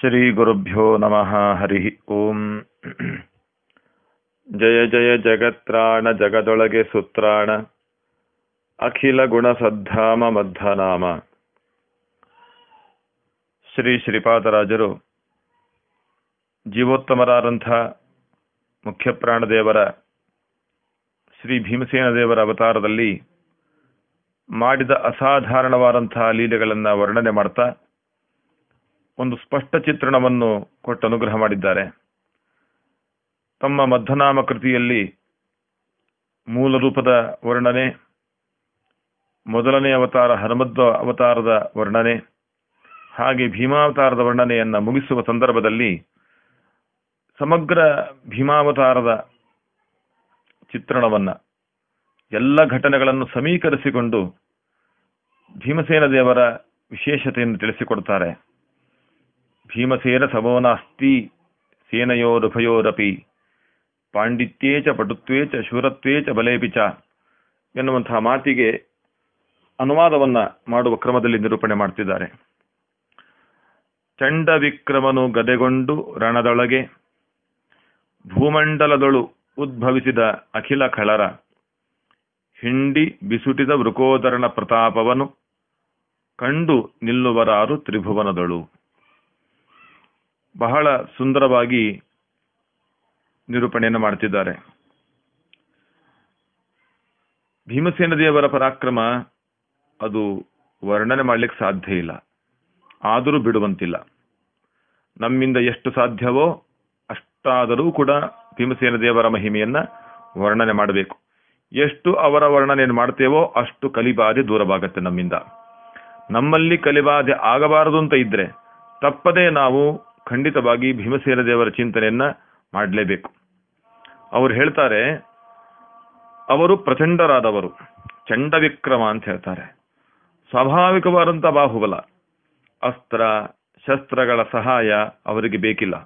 ಶ್ರೀಗುರುಭ್ಯೋ ನಮಃ ಹರಿ ಓಂ ಜಯ ಜಯ ಜಗತ್ರಾಣ ಜಗದೊಳಗೆ ಸುತ್ರಾಣ ಅಖಿಲ ಗುಣ ಸದ್ಧಾಮ ಮಧ್ಯನಾಮ ಶ್ರೀ ಶ್ರೀಪಾದರಾಜರು ಜೀವೋತ್ತಮರಾದಂಥ ಮುಖ್ಯಪ್ರಾಣದೇವರ, ಶ್ರೀ ಭೀಮಸೇನ ದೇವರ ಅವತಾರದಲ್ಲಿ ಮಾಡಿದ ಅಸಾಧಾರಣವಾದಂತಹ ಲೀಲೆಗಳನ್ನು ವರ್ಣನೆ ಮಾಡ್ತಾ ಒಂದು ಸ್ಪಷ್ಟ ಚಿತ್ರಣವನ್ನು ಕೊಟ್ಟು ಅನುಗ್ರಹ ಮಾಡಿದ್ದಾರೆ. ತಮ್ಮ ಮಧ್ಯನಾಮ ಕೃತಿಯಲ್ಲಿ ಮೂಲ ರೂಪದ ವರ್ಣನೆ, ಮೊದಲನೇ ಅವತಾರ ಹನುಮದ್ವ ಅವತಾರದ ವರ್ಣನೆ, ಹಾಗೆ ಭೀಮಾವತಾರದ ವರ್ಣನೆಯನ್ನು ಮುಗಿಸುವ ಸಂದರ್ಭದಲ್ಲಿ ಸಮಗ್ರ ಭೀಮಾವತಾರದ ಚಿತ್ರಣವನ್ನು, ಎಲ್ಲ ಘಟನೆಗಳನ್ನು ಸಮೀಕರಿಸಿಕೊಂಡು ಭೀಮಸೇನ ದೇವರ ವಿಶೇಷತೆಯನ್ನು ತಿಳಿಸಿಕೊಡ್ತಾರೆ. ಭೀಮಸೇನ ಸಮೋನಾಸ್ತಿ ಸೇನೆಯೋರುಭಯೋರಪಿ ಪಾಂಡಿತ್ಯೇ ಚ ಪಟುತ್ವೇ ಚ ಶೂರತ್ವೇ ಚ ಬಲೇಪಿ ಚ ಎನ್ನುವಂತಹ ಮಾತಿಗೆ ಅನುವಾದವನ್ನು ಮಾಡುವ ಕ್ರಮದಲ್ಲಿ ನಿರೂಪಣೆ ಮಾಡ್ತಿದ್ದಾರೆ. ಚಂಡ ವಿಕ್ರಮನು ಗದೆಗೊಂಡು ರಣದೊಳಗೆ ಭೂಮಂಡಲದೊಳು ಉದ್ಭವಿಸಿದ ಅಖಿಲ ಖಳರ, ಹಿಂಡಿ ಬಿಸುಟಿದ ವೃಕೋದರಣ ಪ್ರತಾಪವನು ಕಂಡು ನಿಲ್ಲುವರಾರು ತ್ರಿಭುವನದಳು. ಬಹಳ ಸುಂದರವಾಗಿ ನಿರೂಪಣೆಯನ್ನು ಮಾಡ್ತಿದ್ದಾರೆ. ಭೀಮಸೇನ ದೇವರ ಪರಾಕ್ರಮ ಅದು ವರ್ಣನೆ ಮಾಡ್ಲಿಕ್ಕೆ ಸಾಧ್ಯ ಇಲ್ಲ. ಆದರೂ ಬಿಡುವಂತಿಲ್ಲ. ನಮ್ಮಿಂದ ಎಷ್ಟು ಸಾಧ್ಯವೋ ಅಷ್ಟಾದರೂ ಕೂಡ ಭೀಮಸೇನ ದೇವರ ಮಹಿಮೆಯನ್ನ ವರ್ಣನೆ ಮಾಡಬೇಕು. ಎಷ್ಟು ಅವರ ವರ್ಣನೆಯನ್ನು ಮಾಡ್ತೇವೋ ಅಷ್ಟು ಕಲಿಬಾಧೆ ದೂರವಾಗತ್ತೆ ನಮ್ಮಿಂದ. ನಮ್ಮಲ್ಲಿ ಕಲಿಬಾಧೆ ಆಗಬಾರದು ಅಂತ ಇದ್ರೆ ತಪ್ಪದೇ ನಾವು ಖಂಡಿತವಾಗಿ ಭೀಮಸೇನ ದೇವರ ಚಿಂತನೆಯನ್ನ ಮಾಡಲೇಬೇಕು. ಅವರು ಹೇಳ್ತಾರೆ, ಅವರು ಪ್ರಚಂಡರಾದವರು ಚಂಡ ವಿಕ್ರಮ ಅಂತ ಹೇಳ್ತಾರೆ. ಸ್ವಾಭಾವಿಕವಾದಂತ ಬಾಹುಬಲ, ಅಸ್ತ್ರ, ಶಸ್ತ್ರಗಳ ಸಹಾಯ ಅವರಿಗೆ ಬೇಕಿಲ್ಲ.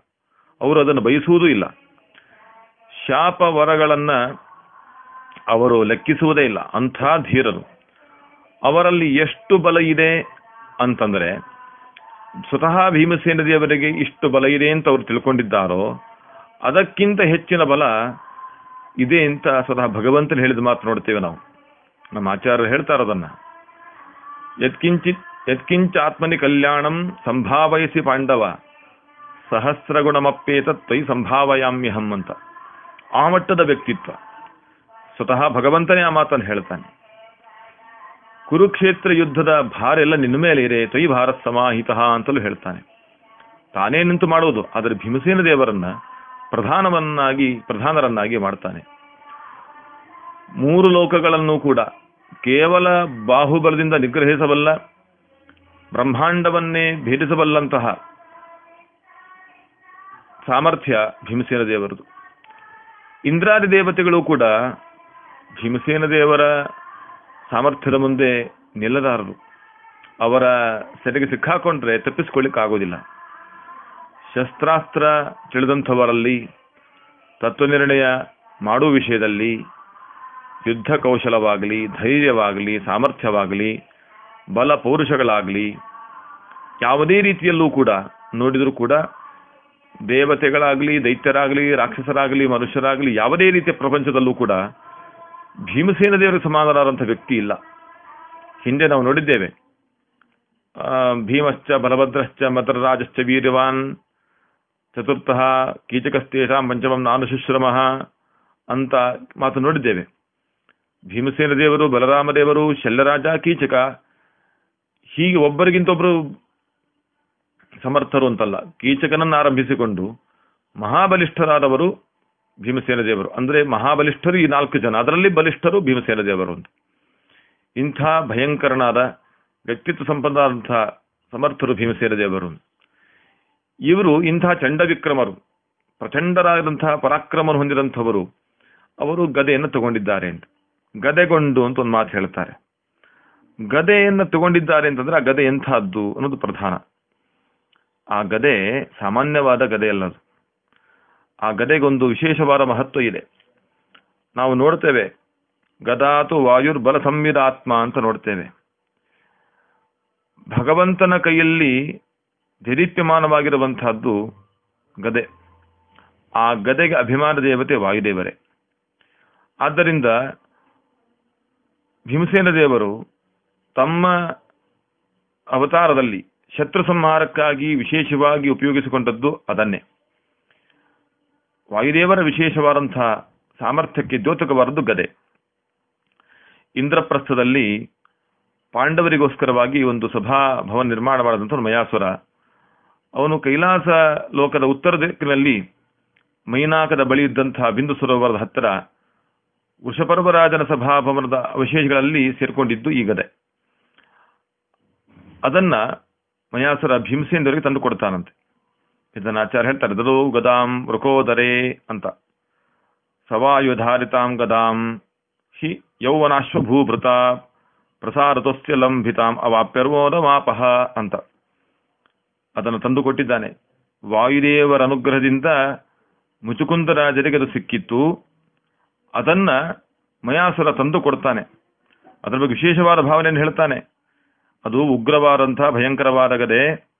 ಅವರು ಅದನ್ನು ಬಯಸುವುದೂ ಇಲ್ಲ. ಶಾಪ ವರಗಳನ್ನ ಅವರು ಲೆಕ್ಕಿಸುವುದೇ ಇಲ್ಲ, ಅಂಥ ಧೀರರು. ಅವರಲ್ಲಿ ಎಷ್ಟು ಬಲ ಇದೆ ಅಂತಂದ್ರೆ ಸ್ವತಃ ಭೀಮಸೇನ ದೇವರಿಗೆ ಇಷ್ಟು ಬಲ ಇದೆ ಅಂತ ಅವರು ತಿಳ್ಕೊಂಡಿದ್ದಾರೋ, ಅದಕ್ಕಿಂತ ಹೆಚ್ಚಿನ ಬಲ ಇದೆ ಅಂತ ಸ್ವತಃ ಭಗವಂತನ ಹೇಳಿದ ಮಾತು ನೋಡ್ತೇವೆ ನಾವು. ನಮ್ಮ ಆಚಾರ್ಯರು ಹೇಳ್ತಾರೆ ಅದನ್ನ ಯತ್ಕಿಂಚಿತ್, ಯತ್ಕಿಂಚ ಆತ್ಮನಿ ಕಲ್ಯಾಣಂ ಸಂಭಾವಯಸಿ ಪಾಂಡವ ಸಹಸ್ರಗುಣಮಪ್ಪೇತ ತ್ವೈ ಸಂಭಾವಯಾಮ್ಯಹಂ ಅಂತ. ಆ ಮಟ್ಟದ ವ್ಯಕ್ತಿತ್ವ. ಸ್ವತಃ ಭಗವಂತನೇ ಆ ಮಾತನ್ನು ಹೇಳ್ತಾನೆ. ಕುರುಕ್ಷೇತ್ರ ಯುದ್ಧದ ಭಾರ ಎಲ್ಲ ನಿನ್ನ ಮೇಲೆ ಇದೆ ತ್ವಯಿ ಭಾರತ್ ಸಮಾಹಿತ ಅಂತಲೂ ಹೇಳ್ತಾನೆ. ತಾನೇ ನಿಂತು ಮಾಡುವುದು, ಆದರೆ ಭೀಮಸೇನ ದೇವರನ್ನ ಪ್ರಧಾನವನ್ನಾಗಿ, ಪ್ರಧಾನರನ್ನಾಗಿ ಮಾಡ್ತಾನೆ. ಮೂರು ಲೋಕಗಳನ್ನು ಕೂಡ, ಕೇವಲ ಬಾಹುಬಲದಿಂದ ನಿಗ್ರಹಿಸಬಲ್ಲ, ಬ್ರಹ್ಮಾಂಡವನ್ನೇ ಭೇದಿಸಬಲ್ಲಂತಹ ಸಾಮರ್ಥ್ಯ ಭೀಮಸೇನ ದೇವರದು. ಇಂದ್ರಾದಿ ದೇವತೆಗಳು ಕೂಡ ಭೀಮಸೇನ ದೇವರ ಸಾಮರ್ಥ್ಯದ ಮುಂದೆ ನಿಲ್ಲದಾರರು. ಅವರ ಸೆರೆಗೆ ಸಿಕ್ಕಾಕೊಂಡ್ರೆ ತಪ್ಪಿಸ್ಕೊಳ್ಳಿಕ್ಕಾಗೋದಿಲ್ಲ. ಶಸ್ತ್ರಾಸ್ತ್ರ ತಿಳಿದಂಥವರಲ್ಲಿ, ತತ್ವನಿರ್ಣಯ ಮಾಡುವ ವಿಷಯದಲ್ಲಿ, ಯುದ್ಧ ಕೌಶಲವಾಗಲಿ, ಧೈರ್ಯವಾಗಲಿ, ಸಾಮರ್ಥ್ಯವಾಗಲಿ, ಬಲ ಪೌರುಷಗಳಾಗಲಿ, ಯಾವುದೇ ರೀತಿಯಲ್ಲೂ ಕೂಡ, ನೋಡಿದರೂ ಕೂಡ, ದೇವತೆಗಳಾಗಲಿ, ದೈತ್ಯರಾಗಲಿ, ರಾಕ್ಷಸರಾಗಲಿ, ಮನುಷ್ಯರಾಗಲಿ, ಯಾವುದೇ ರೀತಿಯ ಪ್ರಪಂಚದಲ್ಲೂ ಕೂಡ ಭೀಮಸೇನ ದೇವರ ಸಮಾನರಾದಂಥ ವ್ಯಕ್ತಿ ಇಲ್ಲ. ಹಿಂದೆ ನಾವು ನೋಡಿದ್ದೇವೆ. ಭೀಮಶ್ಚ, ಬಲಭದ್ರಶ್ಚ, ಮದ್ರರಾಜಶ್ಚ, ವೀರ್ಯವಾನ್, ಚತುರ್ಥಃ ಕೀಚಕಸ್ತೇಷಾಂ ಪಂಚಮಂ ನಾನು ಶುಶ್ರಮಃ ಅಂತ ಮಾತು ನೋಡಿದ್ದೇವೆ. ಭೀಮಸೇನ ದೇವರು ಬಲರಾಮ ದೇವರು ಶಲ್ಯರಾಜ, ಕೀಚಕ, ಹೀಗೆ ಒಬ್ಬರಿಗಿಂತ ಒಬ್ಬರು ಸಮರ್ಥರು ಅಂತಲ್ಲ. ಕೀಚಕನನ್ನು ಆರಂಭಿಸಿಕೊಂಡು ಮಹಾಬಲಿಷ್ಠರಾದವರು ಭೀಮಸೇನ ದೇವರು. ಅಂದ್ರೆ ಮಹಾಬಲಿಷ್ಠರು ಈ ನಾಲ್ಕು ಜನ. ಅದರಲ್ಲಿ ಬಲಿಷ್ಠರು ಭೀಮಸೇನ ದೇವರು ಅಂತ. ಇಂಥ ಭಯಂಕರನಾದ ವ್ಯಕ್ತಿತ್ವ ಸಂಪನ್ನಾದಂಥ ಸಮರ್ಥರು ಭೀಮಸೇನ ದೇವರು ಇವರು ಇಂಥ ಚಂಡ ವಿಕ್ರಮರು ಪ್ರಚಂಡರಾದಂತಹ ಪರಾಕ್ರಮ ಹೊಂದಿದಂಥವರು, ಅವರು ಗದೆಯನ್ನು ತಗೊಂಡಿದ್ದಾರೆ ಅಂತ. ಗದೆಗೊಂಡು ಅಂತ ಒಂದು ಮಾತು ಹೇಳ್ತಾರೆ. ಗದೆಯನ್ನು ತಗೊಂಡಿದ್ದಾರೆ ಅಂತಂದ್ರೆ ಆ ಗದೆ ಎಂಥದ್ದು ಅನ್ನೋದು ಪ್ರಧಾನ. ಆ ಗದೆ ಸಾಮಾನ್ಯವಾದ ಗದೆ ಅಲ್ಲ ಅದು. ಆ ಗದೆಗೊಂದು ವಿಶೇಷವಾದ ಮಹತ್ವ ಇದೆ. ನಾವು ನೋಡ್ತೇವೆ, ಗದಾತು ವಾಯುರ್ ಬಲ ಸಂವಿಧಾತ್ಮ ಅಂತ ನೋಡ್ತೇವೆ. ಭಗವಂತನ ಕೈಯಲ್ಲಿ ದೇದೀಪ್ಯಮಾನವಾಗಿರುವಂತಹದ್ದು ಗದೆ. ಆ ಗದೆಗೆ ಅಭಿಮಾನ ದೇವತೆ ವಾಯುದೇವರೇ. ಆದ್ದರಿಂದ ಭೀಮಸೇನ ದೇವರು ತಮ್ಮ ಅವತಾರದಲ್ಲಿ ಶತ್ರು ಸಂಹಾರಕ್ಕಾಗಿ ವಿಶೇಷವಾಗಿ ಉಪಯೋಗಿಸಿಕೊಂಡದ್ದು ಅದನ್ನೇ. ವಾಯುದೇವರ ವಿಶೇಷವಾದಂತಹ ಸಾಮರ್ಥ್ಯಕ್ಕೆ ದ್ಯೋತಕವಾದದ್ದು ಗದೆ. ಇಂದ್ರಪ್ರಸ್ಥದಲ್ಲಿ ಪಾಂಡವರಿಗೋಸ್ಕರವಾಗಿ ಒಂದು ಸಭಾ ಭವನ ನಿರ್ಮಾಣ ಮಯಾಸುರ. ಅವನು ಕೈಲಾಸ ಲೋಕದ ಉತ್ತರ ದಿಕ್ಕಿನಲ್ಲಿ ಮೈನಾಕದ ಬಳಿ ಇದ್ದಂತಹ ಬಿಂದು ಸರೋವರದ ಹತ್ತಿರ ವೃಷಪರ್ವರಾಜನ ಸಭಾಭವನದ ಅವಶೇಷಗಳಲ್ಲಿ ಸೇರಿಕೊಂಡಿದ್ದು ಈ ಗದೆ. ಅದನ್ನ ಮಯಾಸುರ ಭೀಮಸೇನರಿಗೆ ತಂದು ಕೊಡ್ತಾನಂತೆ. ಇದನ್ನ ಆಚಾರ್ಯ ಹೇಳ್ತಾರೆ ದದು ಗದಾಂ ವೃಕೋದರೇ ಅಂತ. ಸವಾಯುಧಾರಿತಾಂ ಗದಾಂ ಹಿ ಯೌವನಾಶ್ವಭೂಭೃತ ಪ್ರಸಾರತಸ್ಯ ಲಂಭಿತಾಂ ಅವಾಪ್ಯರ್ವೋದಮಾಪಹ ಅಂತ. ಅದನ್ನು ತಂದು ಕೊಟ್ಟಿದ್ದಾನೆ ವಾಯುದೇವರ ಅನುಗ್ರಹದಿಂದ ಮುಚುಕುಂದರಾಜರಿಗೆ ಅದು ಸಿಕ್ಕಿತ್ತು. ಅದನ್ನ ಮಯಾಸುರ ತಂದು ಕೊಡ್ತಾನೆ ಅದರ ಬಗ್ಗೆ ವಿಶೇಷವಾದ ಭಾವನೆಯನ್ನು ಹೇಳ್ತಾನೆ. ಅದು ಉಗ್ರವಾದಂತಹ ಭಯಂಕರವಾದ ಗದೆ.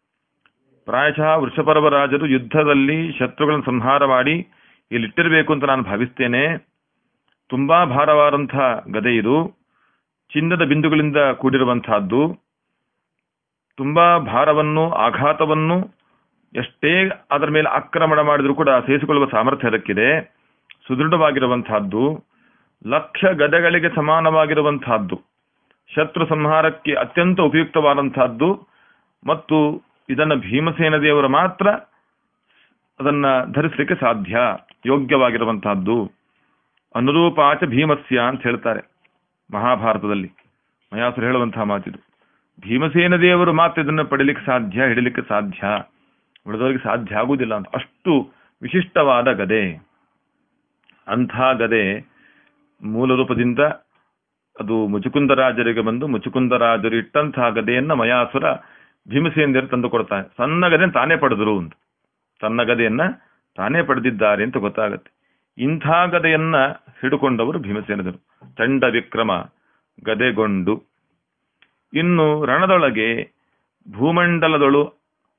ಪ್ರಾಯಶಃ ವೃಷಪರ್ವರಾಜರು ಯುದ್ಧದಲ್ಲಿ ಶತ್ರುಗಳನ್ನು ಸಂಹಾರ ಮಾಡಿ ಇಲ್ಲಿಟ್ಟಿರಬೇಕು ಅಂತ ನಾನು ಭಾವಿಸ್ತೇನೆ. ತುಂಬಾ ಭಾರವಾದಂಥ ಗದೆ ಇದು. ಚಿನ್ನದ ಬಿಂದುಗಳಿಂದ ಕೂಡಿರುವಂತಹದ್ದು ತುಂಬಾ ಭಾರವನ್ನು, ಆಘಾತವನ್ನು ಎಷ್ಟೇ ಅದರ ಮೇಲೆ ಆಕ್ರಮಣ ಮಾಡಿದರೂ ಕೂಡ ಸೇರಿಸಿಕೊಳ್ಳುವ ಸಾಮರ್ಥ್ಯ ಅದಕ್ಕಿದೆ. ಸುದೃಢವಾಗಿರುವಂತಹದ್ದು ಲಕ್ಷ ಗದೆಗಳಿಗೆ ಸಮಾನವಾಗಿರುವಂತಹದ್ದು ಶತ್ರು ಸಂಹಾರಕ್ಕೆ ಅತ್ಯಂತ ಉಪಯುಕ್ತವಾದಂತಹದ್ದು ಮತ್ತು ಇದನ್ನ ಭೀಮಸೇನ ದೇವರು ಮಾತ್ರ ಅದನ್ನ ಧರಿಸಲಿಕ್ಕೆ ಸಾಧ್ಯ, ಯೋಗ್ಯವಾಗಿರುವಂತಹದ್ದು. ಅನುರೂಪಾಚ ಭೀಮಸ್ಯ ಅಂತ ಹೇಳ್ತಾರೆ ಮಹಾಭಾರತದಲ್ಲಿ. ಮಯಾಸುರು ಹೇಳುವಂತಹ ಮಾತಿದು. ಭೀಮಸೇನ ದೇವರು ಮಾತ್ರ ಇದನ್ನು ಪಡಿಲಿಕ್ಕೆ ಸಾಧ್ಯ, ಹಿಡಿಲಿಕ್ಕೆ ಸಾಧ್ಯ, ಉಳಿದವರಿಗೆ ಸಾಧ್ಯ ಆಗುವುದಿಲ್ಲ ಅಂತ. ಅಷ್ಟು ವಿಶಿಷ್ಟವಾದ ಗದೆ. ಅಂಥ ಗದೆ ಮೂಲ ರೂಪದಿಂದ ಅದು ಮುಚುಕುಂದರಾಜರಿಗೆ ಬಂದು ಮುಚುಕುಂದರಾಜರು ಇಟ್ಟಂತಹ ಗದೆಯನ್ನ ಮಯಾಸುರ ಭೀಮಸೇನರು ತಂದು ಕೊಡ್ತಾನೆ. ಸಣ್ಣ ಗದೆಯನ್ನು ತಾನೇ ಪಡೆದರು ಅಂತ. ತನ್ನ ಗದೆಯನ್ನ ತಾನೇ ಪಡೆದಿದ್ದಾರೆ ಅಂತ ಗೊತ್ತಾಗತ್ತೆ. ಇಂಥ ಗದೆಯನ್ನ ಹಿಡುಕೊಂಡವರು ಭೀಮಸೇನದರು. ಚಂಡ ವಿಕ್ರಮ, ಗದೆಗೊಂಡು. ಇನ್ನು ರಣದೊಳಗೆ ಭೂಮಂಡಲದೊಳು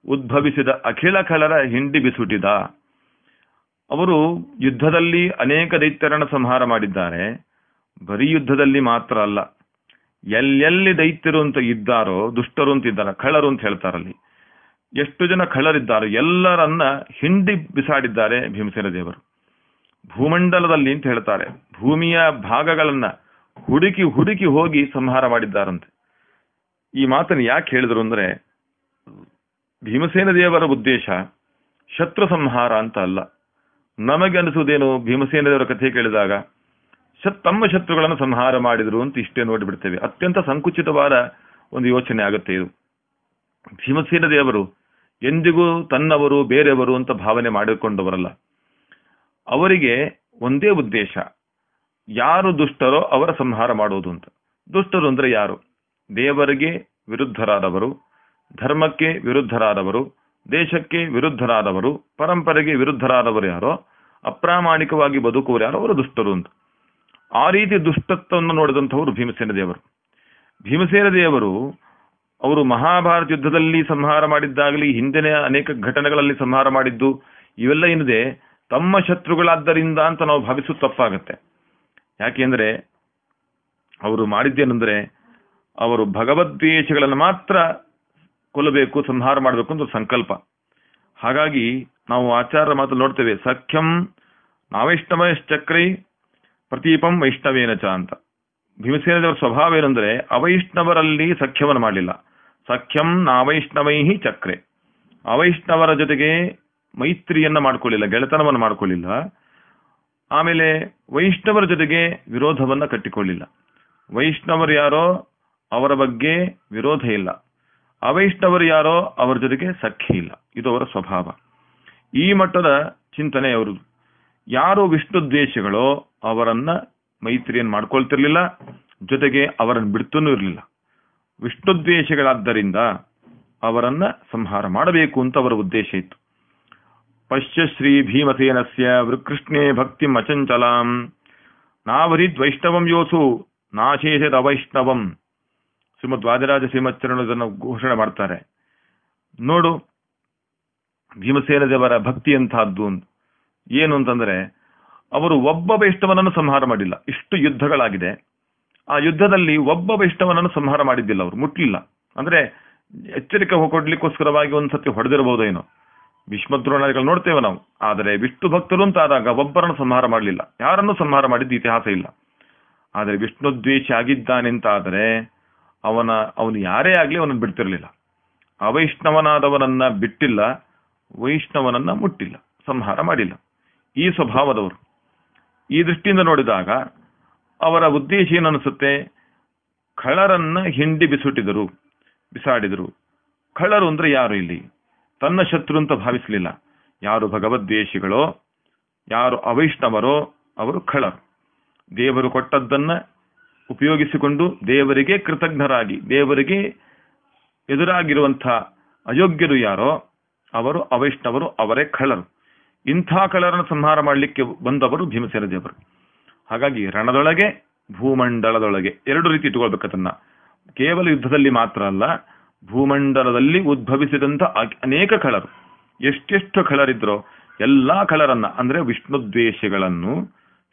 ಉದ್ಭವಿಸಿದ ಅಖಿಲ ಕಲರ ಹಿಂಡಿ ಬಿಸುಟಿದ. ಅವರು ಯುದ್ಧದಲ್ಲಿ ಅನೇಕ ದೈತ್ಯರನ್ನು ಸಂಹಾರ ಮಾಡಿದ್ದಾರೆ. ಬರೀ ಯುದ್ಧದಲ್ಲಿ ಮಾತ್ರ ಅಲ್ಲ ಎಲ್ಲೆಲ್ಲಿ ದೈತ್ಯರು ಅಂತ ಇದ್ದಾರೋ, ದುಷ್ಟರು ಅಂತ ಇದ್ದಾರ, ಖಳರು ಅಂತ ಹೇಳ್ತಾರಲ್ಲಿ ಎಷ್ಟು ಜನ ಖಳರಿದ್ದಾರೋ, ಎಲ್ಲರನ್ನ ಹಿಂಡಿ ಬಿಸಾಡಿದ್ದಾರೆ ಭೀಮಸೇನ ದೇವರು. ಭೂಮಂಡಲದಲ್ಲಿ ಅಂತ ಹೇಳ್ತಾರೆ. ಭೂಮಿಯ ಭಾಗಗಳನ್ನ ಹುಡುಕಿ ಹುಡುಕಿ ಹೋಗಿ ಸಂಹಾರ ಮಾಡಿದ್ದಾರಂತೆ. ಈ ಮಾತನ್ನು ಯಾಕೆ ಹೇಳಿದ್ರು ಅಂದ್ರೆ, ಭೀಮಸೇನ ದೇವರ ಉದ್ದೇಶ ಶತ್ರು ಸಂಹಾರ ಅಂತ ಅಲ್ಲ. ನಮಗೆ ಅನಿಸುವುದೇನು ಭೀಮಸೇನ ದೇವರ ಕಥೆ ಕೇಳಿದಾಗ ಶತ್ ತಮ್ಮ ಶತ್ರುಗಳನ್ನು ಸಂಹಾರ ಮಾಡಿದರು ಅಂತ ಇಷ್ಟೇ ನೋಡಿಬಿಡ್ತೇವೆ. ಅತ್ಯಂತ ಸಂಕುಚಿತವಾದ ಒಂದು ಯೋಚನೆ ಆಗುತ್ತೆ ಇದು. ಭೀಮಸೇನ ದೇವರು ಎಂದಿಗೂ ತನ್ನವರು, ಬೇರೆಯವರು ಅಂತ ಭಾವನೆ ಮಾಡಿಕೊಂಡವರಲ್ಲ. ಅವರಿಗೆ ಒಂದೇ ಉದ್ದೇಶ, ಯಾರು ದುಷ್ಟರೋ ಅವರ ಸಂಹಾರ ಮಾಡುವುದು ಅಂತ. ದುಷ್ಟರು ಅಂದ್ರೆ ಯಾರು? ದೇವರಿಗೆ ವಿರುದ್ಧರಾದವರು, ಧರ್ಮಕ್ಕೆ ವಿರುದ್ಧರಾದವರು, ದೇಶಕ್ಕೆ ವಿರುದ್ಧರಾದವರು, ಪರಂಪರೆಗೆ ವಿರುದ್ಧರಾದವರು ಯಾರೋ, ಅಪ್ರಾಮಾಣಿಕವಾಗಿ ಬದುಕುವರು ಯಾರೋ, ಅವರು ದುಷ್ಟರು ಅಂತ. ಆ ರೀತಿ ದುಷ್ಟತ್ವವನ್ನು ನೋಡಿದಂಥವರು ಭೀಮಸೇನ ದೇವರು. ಭೀಮಸೇನ ದೇವರು ಅವರು ಮಹಾಭಾರತ ಯುದ್ಧದಲ್ಲಿ ಸಂಹಾರ ಮಾಡಿದ್ದಾಗಲಿ, ಹಿಂದಿನ ಅನೇಕ ಘಟನೆಗಳಲ್ಲಿ ಸಂಹಾರ ಮಾಡಿದ್ದು, ಇವೆಲ್ಲ ಏನಿದೆ? ತಮ್ಮ ಶತ್ರುಗಳಾದ್ದರಿಂದ ಅಂತ ನಾವು ಭಾವಿಸುವುದು ತಪ್ಪಾಗುತ್ತೆ. ಯಾಕೆಂದ್ರೆ ಅವರು ಮಾಡಿದ್ದೇನೆಂದ್ರೆ ಅವರು ಭಗವದ್ವೇಷಗಳನ್ನು ಮಾತ್ರ ಕೊಲ್ಲಬೇಕು, ಸಂಹಾರ ಮಾಡಬೇಕು ಅಂತ ಸಂಕಲ್ಪ. ಹಾಗಾಗಿ ನಾವು ಆಚಾರ ಮಾತು ನೋಡ್ತೇವೆ. ಸಖ್ಯಂ ನಾವೈಷ್ಣವಶ್ಚಕ್ರೈ ಪ್ರತೀಪಂ ವೈಷ್ಣವೇನ ಚ ಅಂತ. ಭೀಮಸೇನದೇವರ ಸ್ವಭಾವ ಏನಂದ್ರೆ, ಅವೈಷ್ಣವರಲ್ಲಿ ಸಖ್ಯವನ್ನು ಮಾಡಲಿಲ್ಲ. ಸಖ್ಯಂ ನಾವೈಷ್ಣವೈ ಚಕ್ರೆ. ಅವೈಷ್ಣವರ ಜೊತೆಗೆ ಮೈತ್ರಿಯನ್ನ ಮಾಡ್ಕೊಳ್ಳಿಲ್ಲ, ಗೆಳೆತನವನ್ನು ಮಾಡ್ಕೊಳ್ಳಿಲ್ಲ. ಆಮೇಲೆ ವೈಷ್ಣವರ ಜೊತೆಗೆ ವಿರೋಧವನ್ನ ಕಟ್ಟಿಕೊಳ್ಳಿಲ್ಲ. ವೈಷ್ಣವರು ಯಾರೋ ಅವರ ಬಗ್ಗೆ ವಿರೋಧ ಇಲ್ಲ. ಅವೈಷ್ಣವರು ಯಾರೋ ಅವರ ಜೊತೆಗೆ ಸಖ್ಯ ಇಲ್ಲ. ಇದು ಅವರ ಸ್ವಭಾವ. ಈ ಮಟ್ಟದ ಚಿಂತನೆ ಅವರು ಯಾರು ವಿಷ್ಣು ದ್ವೇಷಗಳೋ ಅವರನ್ನ ಮೈತ್ರಿಯನ್ನು ಮಾಡ್ಕೊಳ್ತಿರ್ಲಿಲ್ಲ, ಜೊತೆಗೆ ಅವರನ್ನು ಬಿಡ್ತೂ ಇರಲಿಲ್ಲ. ವಿಷ್ಣು ದ್ವೇಷಗಳಾದ್ದರಿಂದ ಅವರನ್ನ ಸಂಹಾರ ಮಾಡಬೇಕು ಅಂತ ಅವರ ಉದ್ದೇಶ ಇತ್ತು. ಪಶ್ಯಶ್ರೀ ಭೀಮಸೇನಸ್ಯ ವೃಕೃಷ್ಣೇ ಭಕ್ತಿ ಅಚಂಚಲಾಂ. ನಾವರಿದ್ ವೈಷ್ಣವಂ ಯೋಸು ನಾಶೇಷದ ಅವೈಷ್ಣವಂ ಶ್ರೀಮದ್ ವಾದಿರಾಜ ಘೋಷಣೆ ಮಾಡ್ತಾರೆ. ನೋಡು, ಭೀಮಸೇನ ದೇವರ ಭಕ್ತಿ ಅಂತಹದ್ದು ಅಂತ. ಏನು ಅಂತಂದ್ರೆ ಅವರು ಒಬ್ಬ ವೈಷ್ಣವನನ್ನು ಸಂಹಾರ ಮಾಡಿಲ್ಲ. ಇಷ್ಟು ಯುದ್ಧಗಳಾಗಿದೆ. ಆ ಯುದ್ಧದಲ್ಲಿ ಒಬ್ಬ ವೈಷ್ಣವನನ್ನು ಸಂಹಾರ ಮಾಡಿದ್ದಿಲ್ಲ ಅವರು. ಮುಟ್ಲಿಲ್ಲ. ಅಂದ್ರೆ ಎಚ್ಚರಿಕೆ ಕೊಡ್ಲಿಕ್ಕೋಸ್ಕರವಾಗಿ ಒಂದ್ಸತಿ ಹೊಡೆದಿರಬಹುದೇನೋ ಏನೋ. ಭೀಷ್ಮದ್ರೋಣಾದಿಗಳು ನೋಡ್ತೇವೆ ನಾವು. ಆದರೆ ವಿಷ್ಣು ಭಕ್ತರು ಅಂತ ಆದಾಗ ಒಬ್ಬರನ್ನು ಸಂಹಾರ ಮಾಡಲಿಲ್ಲ. ಯಾರನ್ನು ಸಂಹಾರ ಮಾಡಿದ್ದು ಇತಿಹಾಸ ಇಲ್ಲ. ಆದರೆ ವಿಷ್ಣು ದ್ವೇಷ ಆಗಿದ್ದಾನೆ ಅಂತ ಆದರೆ ಅವನ, ಅವನು ಯಾರೇ ಆಗ್ಲಿ ಅವನನ್ನು ಬಿಡ್ತಿರಲಿಲ್ಲ. ಅವೈಷ್ಣವನಾದವನನ್ನ ಬಿಟ್ಟಿಲ್ಲ. ವೈಷ್ಣವನನ್ನ ಮುಟ್ಟಿಲ್ಲ. ಸಂಹಾರ ಮಾಡಿಲ್ಲ. ಈ ಸ್ವಭಾವದವರು. ಈ ದೃಷ್ಟಿಯಿಂದ ನೋಡಿದಾಗ ಅವರ ಉದ್ದೇಶ ಏನನ್ನಿಸುತ್ತೆ? ಖಳರನ್ನ ಹಿಂಡಿ ಬಿಸುಟಿದರು, ಬಿಸಾಡಿದರು. ಖಳರು ಅಂದ್ರೆ ಯಾರು ಇಲ್ಲಿ? ತನ್ನ ಶತ್ರು ಅಂತ ಭಾವಿಸಲಿಲ್ಲ. ಯಾರು ಭಗವದ್ವೇಷಿಗಳೋ, ಯಾರು ಅವೈಷ್ಣವರೋ, ಅವರು ಖಳರು ದೇವರು ಕೊಟ್ಟದ್ದನ್ನ ಉಪಯೋಗಿಸಿಕೊಂಡು ದೇವರಿಗೆ ಕೃತಜ್ಞರಾಗಿ, ದೇವರಿಗೆ ಎದುರಾಗಿರುವಂಥ ಅಯೋಗ್ಯರು ಯಾರೋ, ಅವರು ಅವೈಷ್ಣವರು, ಅವರೇ ಖಳರು ಇಂಥ ಕಳರನ್ನು ಸಂಹಾರ ಮಾಡಲಿಕ್ಕೆ ಬಂದವರು ಭೀಮಸೇನ ದೇವರು. ಹಾಗಾಗಿ ರಣದೊಳಗೆ, ಭೂಮಂಡಲದೊಳಗೆ, ಎರಡು ರೀತಿ ಇಟ್ಟುಕೊಳ್ಬೇಕದನ್ನ ಕೇವಲ ಯುದ್ಧದಲ್ಲಿ ಮಾತ್ರ ಅಲ್ಲ, ಭೂಮಂಡಲದಲ್ಲಿ ಉದ್ಭವಿಸಿದಂತ ಅ- ಅನೇಕ ಕಳರು ಎಷ್ಟೆಷ್ಟು ಕಳರಿದ್ರೋ ಎಲ್ಲಾ ಕಳರನ್ನ ಅಂದ್ರೆ ವಿಷ್ಣು ದ್ವೇಷಗಳನ್ನು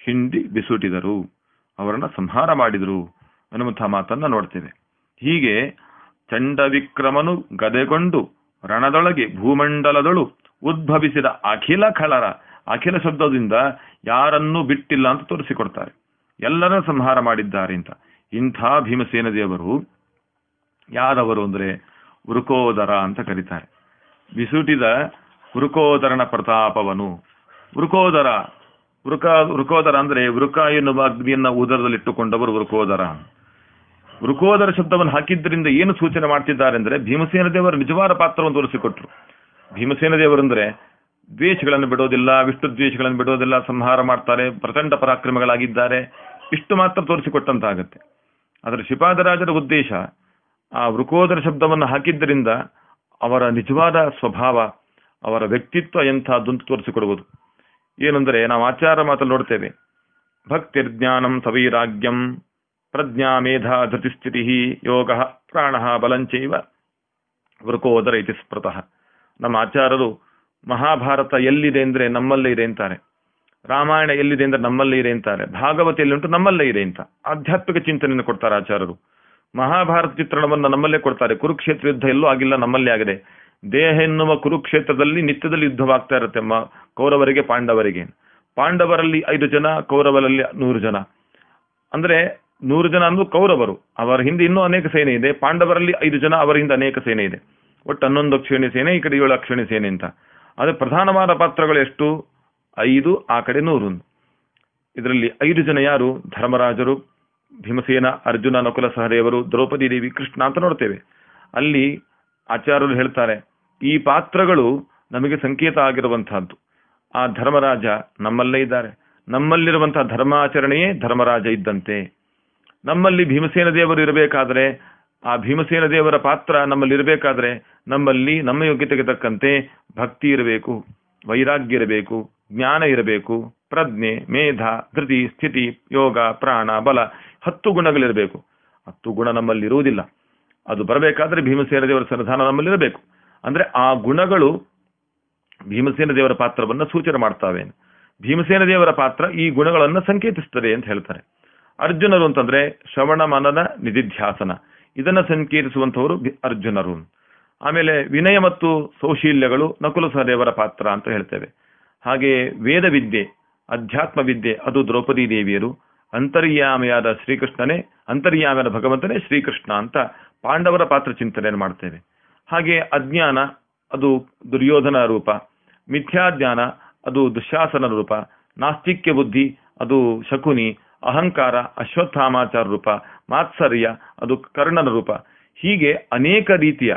ಹಿಂಡಿ ಬಿಸುಟಿದರು. ಅವರನ್ನ ಸಂಹಾರ ಮಾಡಿದರು ಅನ್ನುವಂತಹ ಮಾತನ್ನ ನೋಡ್ತೇವೆ. ಹೀಗೆ ಚಂಡವಿಕ್ರಮನು ಗದೆಗೊಂಡು ರಣದೊಳಗೆ ಭೂಮಂಡಲದಳು ಉದ್ಭವಿಸಿದ ಅಖಿಲ ಖಳರ ಅಖಿಲ ಶಬ್ದದಿಂದ ಯಾರನ್ನೂ ಬಿಟ್ಟಿಲ್ಲ ಅಂತ ತೋರಿಸಿಕೊಡ್ತಾರೆ. ಎಲ್ಲರ ಸಂಹಾರ ಮಾಡಿದ್ದಾರೆ ಅಂತ. ಇಂಥ ಭೀಮಸೇನ ದೇವರು ಯಾರವರು ಅಂದ್ರೆ ವೃಕೋದರ ಅಂತ ಕರೀತಾರೆ. ಬಿಸುಟಿದ ವೃಕೋದರನ ಪ್ರತಾಪವನು. ವೃಕೋದರ, ವೃಕ, ವೃಕೋದರ ಅಂದ್ರೆ ವೃಕ ಎನ್ನುವ ಅಗ್ನಿಯನ್ನ ಉದರದಲ್ಲಿಟ್ಟುಕೊಂಡವರು ವೃಕೋದರ. ವೃಕೋದರ ಶಬ್ದವನ್ನು ಹಾಕಿದ್ರಿಂದ ಏನು ಸೂಚನೆ ಮಾಡ್ತಿದ್ದಾರೆ ಅಂದ್ರೆ ಭೀಮಸೇನ ದೇವರು ನಿಜವಾದ ಪಾತ್ರವನ್ನು ತೋರಿಸಿಕೊಟ್ರು. ಭೀಮಸೇನ ದೇವರಂದ್ರೆ ದ್ವೇಷಗಳನ್ನು ಬಿಡೋದಿಲ್ಲ, ವಿಷ್ಣು ದ್ವೇಷಗಳನ್ನು ಬಿಡೋದಿಲ್ಲ, ಸಂಹಾರ ಮಾಡ್ತಾರೆ, ಪ್ರಚಂಡ ಪರಾಕ್ರಮಗಳಾಗಿದ್ದಾರೆ, ಇಷ್ಟು ಮಾತ್ರ ತೋರಿಸಿಕೊಟ್ಟಂತಾಗುತ್ತೆ. ಆದರೆ ಶಿಪಾದರಾಜರ ಉದ್ದೇಶ ಆ ವೃಕೋದರ ಶಬ್ದವನ್ನು ಹಾಕಿದ್ದರಿಂದ ಅವರ ನಿಜವಾದ ಸ್ವಭಾವ, ಅವರ ವ್ಯಕ್ತಿತ್ವ ಎಂಥದ್ದು ತೋರಿಸಿಕೊಡುವುದು. ಏನಂದ್ರೆ ನಾವು ಆಚಾರ ಮಾತಲ್ಲಿ ನೋಡ್ತೇವೆ. ಭಕ್ತಿರ್ಜ್ಞಾನಂ ಸವೈರಾಗ್ಯಂ ಪ್ರಜ್ಞಾ ಮೇಧಾ ಧೃತಿಸ್ಥಿತಿ ಯೋಗ ಪ್ರಾಣ ಬಲಂಚೈವ ವೃಕೋದರ ಇತಿ ಸ್ಮೃತಃ. ನಮ್ಮ ಆಚಾರರು ಮಹಾಭಾರತ ಎಲ್ಲಿದೆ ಅಂದ್ರೆ ನಮ್ಮಲ್ಲೇ ಇದೆ ಅಂತಾರೆ. ರಾಮಾಯಣ ಎಲ್ಲಿದೆ ಅಂದ್ರೆ ನಮ್ಮಲ್ಲೇ ಇದೆ ಅಂತಾರೆ. ಭಾಗವತ ಎಲ್ಲಿಂಟು ನಮ್ಮಲ್ಲೇ ಇದೆ ಅಂತ. ಆಧ್ಯಾತ್ಮಿಕ ಚಿಂತನೆಯನ್ನು ಕೊಡ್ತಾರೆ ಆಚಾರರು ಮಹಾಭಾರತ ಚಿತ್ರಣವನ್ನು ನಮ್ಮಲ್ಲೇ ಕೊಡ್ತಾರೆ. ಕುರುಕ್ಷೇತ್ರ ಯುದ್ಧ ಎಲ್ಲೂ ಆಗಿಲ್ಲ, ನಮ್ಮಲ್ಲೇ ಆಗಿದೆ. ದೇಹ ಎನ್ನುವ ಕುರುಕ್ಷೇತ್ರದಲ್ಲಿ ನಿತ್ಯದಲ್ಲಿ ಯುದ್ಧವಾಗ್ತಾ ಇರುತ್ತೆ ಕೌರವರಿಗೆ, ಪಾಂಡವರಿಗೆ. ಪಾಂಡವರಲ್ಲಿ ಐದು ಜನ, ಕೌರವರಲ್ಲಿ ನೂರು ಜನ. ಅಂದ್ರೆ ನೂರು ಜನ ಅಂದ್ರೆ ಕೌರವರು. ಅವರ ಹಿಂದೆ ಇನ್ನೂ ಅನೇಕ ಸೇನೆ ಇದೆ. ಪಾಂಡವರಲ್ಲಿ ಐದು ಜನ, ಅವರ ಹಿಂದೆ ಅನೇಕ ಸೇನೆ ಇದೆ. ಒಟ್ಟು ಹನ್ನೊಂದು ಅಕ್ಷಿಣಿ ಸೇನೆ, ಈ ಕಡೆ ಏಳು ಅಕ್ಷಿಣಿ ಸೇನೆ ಅಂತ. ಆದರೆ ಪ್ರಧಾನವಾದ ಪಾತ್ರಗಳು ಎಷ್ಟು? ಐದು, ಆ ಕಡೆ ನೂರು. ಇದರಲ್ಲಿ ಐದು ಜನ ಯಾರು? ಧರ್ಮರಾಜರು, ಭೀಮಸೇನ, ಅರ್ಜುನ ನಕುಲ ಸಹದೇವರು ದ್ರೌಪದಿ ದೇವಿ, ಕೃಷ್ಣ ಅಂತ ನೋಡ್ತೇವೆ. ಅಲ್ಲಿ ಆಚಾರ್ಯರು ಹೇಳ್ತಾರೆ, ಈ ಪಾತ್ರಗಳು ನಮಗೆ ಸಂಕೇತ ಆಗಿರುವಂತಹದ್ದು. ಆ ಧರ್ಮರಾಜ ನಮ್ಮಲ್ಲೇ ಇದ್ದಾರೆ. ನಮ್ಮಲ್ಲಿರುವಂತಹ ಧರ್ಮಾಚರಣೆಯೇ ಧರ್ಮರಾಜ ಇದ್ದಂತೆ. ನಮ್ಮಲ್ಲಿ ಭೀಮಸೇನ ದೇವರು ಇರಬೇಕಾದ್ರೆ ಆ ಭೀಮಸೇನ ದೇವರ ಪಾತ್ರ ನಮ್ಮಲ್ಲಿ ಇರಬೇಕಾದ್ರೆ ನಮ್ಮಲ್ಲಿ ನಮ್ಮ ಯೋಗ್ಯತೆಗೆ ತಕ್ಕಂತೆ ಭಕ್ತಿ ಇರಬೇಕು, ವೈರಾಗ್ಯ ಇರಬೇಕು, ಜ್ಞಾನ ಇರಬೇಕು, ಪ್ರಜ್ಞೆ, ಮೇಧ, ಧೃತಿ, ಸ್ಥಿತಿ, ಯೋಗ, ಪ್ರಾಣ, ಬಲ ಹತ್ತು ಗುಣಗಳಿರಬೇಕು. ಹತ್ತು ಗುಣ ನಮ್ಮಲ್ಲಿ ಇರುವುದಿಲ್ಲ ಅದು ಬರಬೇಕಾದ್ರೆ ಭೀಮಸೇನ ದೇವರ ಸನ್ನಿಧಾನ ನಮ್ಮಲ್ಲಿ ಇರಬೇಕು ಅಂದ್ರೆ ಆ ಗುಣಗಳು ಭೀಮಸೇನ ದೇವರ ಪಾತ್ರವನ್ನು ಸೂಚನೆ ಮಾಡ್ತಾವೆ. ಭೀಮಸೇನ ದೇವರ ಪಾತ್ರ ಈ ಗುಣಗಳನ್ನು ಸಂಕೇತಿಸ್ತದೆ ಅಂತ ಹೇಳ್ತಾರೆ. ಅರ್ಜುನರು ಅಂತಂದ್ರೆ ಶ್ರವಣ ಮನನ ನಿಧಿಧ್ಯಾಸನ. ಇದನ್ನ ಸಂಕೇತಿಸುವಂತವರು ಅರ್ಜುನರು. ಆಮೇಲೆ ವಿನಯ ಮತ್ತು ಸೌಶೀಲ್ಯಗಳು ನಕುಲ ಸಹದೇವರ ಪಾತ್ರ ಅಂತ ಹೇಳ್ತೇವೆ. ಹಾಗೆ ವೇದ ವಿದ್ಯೆ ಅಧ್ಯಾತ್ಮ ವಿದ್ಯೆ ಅದು ದ್ರೌಪದಿ ದೇವಿಯರು, ಅಂತರ್ಯಾಮಿಯಾದ ಶ್ರೀಕೃಷ್ಣನೇ, ಅಂತರ್ಯಾಮಿಯಾದ ಭಗವಂತನೇ ಶ್ರೀಕೃಷ್ಣ ಅಂತ ಪಾಂಡವರ ಪಾತ್ರ ಚಿಂತನೆಯನ್ನು ಮಾಡ್ತೇವೆ. ಹಾಗೆ ಅಜ್ಞಾನ, ಅದು ದುರ್ಯೋಧನ ರೂಪ. ಮಿಥ್ಯಾಜ್ಞಾನ, ಅದು ದುಶಾಸನ ರೂಪ. ನಾಸ್ತಿಕ್ಯ ಬುದ್ಧಿ ಅದು ಶಕುನಿ. ಅಹಂಕಾರ, ಅಶ್ವತ್ಥಾಮಾಚಾರ ರೂಪ. ಮಾತ್ಸರ್ಯ, ಅದು ಕರ್ಣನ ರೂಪ. ಹೀಗೆ ಅನೇಕ ರೀತಿಯ,